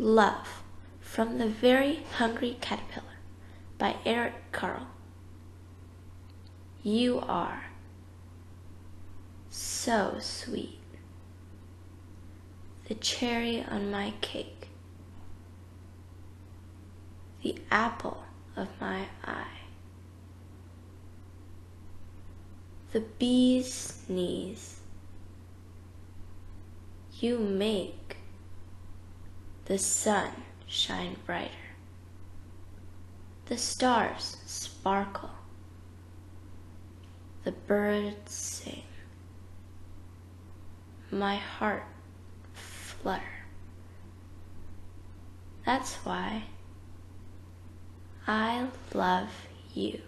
Love from the Very Hungry Caterpillar by Eric Carle. You are so sweet. The cherry on my cake, the apple of my eye, the bee's knees. You make the sun shine brighter, the stars sparkle, the birds sing, my heart flutter. That's why I love you.